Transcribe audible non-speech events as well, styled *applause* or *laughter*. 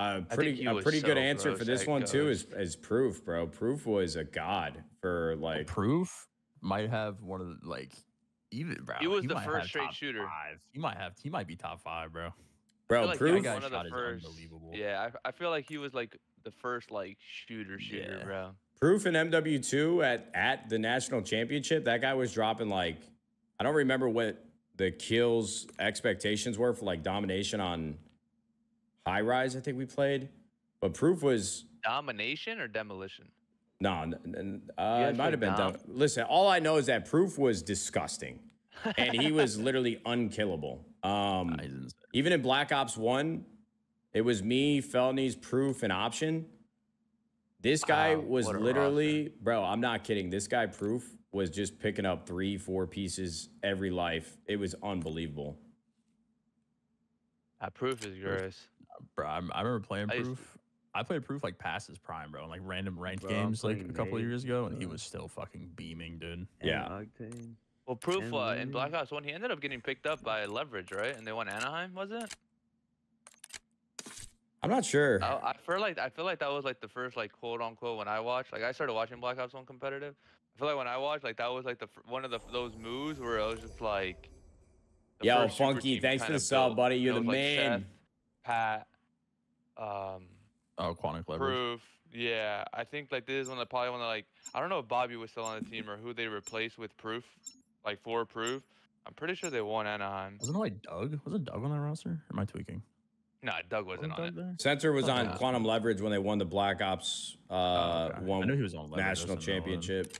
Uh, pretty a was pretty good so answer for this at one too is is proof, bro. Proof was a god for like Proof might have one of the like even bro. He was the first straight shooter. Five. He might have. He might be top five, bro. bro. like proof was one of shot the is first. unbelievable. Yeah, I, I feel like he was like the first like shooter shooter, Yeah. bro. Proof in MW2 at at the national championship, that guy was dropping like I don't remember what the kills expectations were for like domination on high rise. I think we played, but Proof was Domination or demolition? no, n- n- uh, it might have been. dom? Listen, all I know is that Proof was disgusting, and he was *laughs* literally unkillable. Um, Nah, even in Black Ops One, it was me, Felonies, Proof, and Option. This guy Wow, was literally, bro. I'm not kidding. This guy, Proof, was just picking up three, four pieces every life. It was unbelievable. That proof is gross. Bro. I, I remember playing I used to- Proof. I played Proof like past his prime, bro. in, Like random ranked Bro, games like a playing couple of years ago, and he was still fucking beaming, dude. Yeah. Octane. Well, proof And uh, in Lily. Black Ops One, he ended up getting picked up by Leverage, right? And they won Anaheim, was it? I'm not sure. I, I feel like I feel like that was like the first like quote unquote when I watched. Like I started watching Black Ops One competitive. I feel like when I watched, like that was like the one of the those moves where it was just like. Yo, Funky, thanks for the sub, buddy. You're the was, like, man. Seth, Pat, um, Oh, Quantic Leverage. Proof. Yeah, I think like this is one of the probably one of like I don't know if Bobby was still on the team or who they replaced with Proof, like for Proof. I'm pretty sure they won Anaheim. Wasn't it like Doug? Wasn't Doug on that roster? Or am I tweaking? No, Doug wasn't Wasn't on Doug it. there? Center was Oh, on yeah. Quantic Leverage when they won the Black Ops uh, Oh, okay. I one knew he was on Leverage, national didn't know championship. Okay.